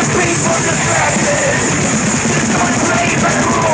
the people distracted. gonna play by the rules.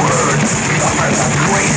Words, summer the queen.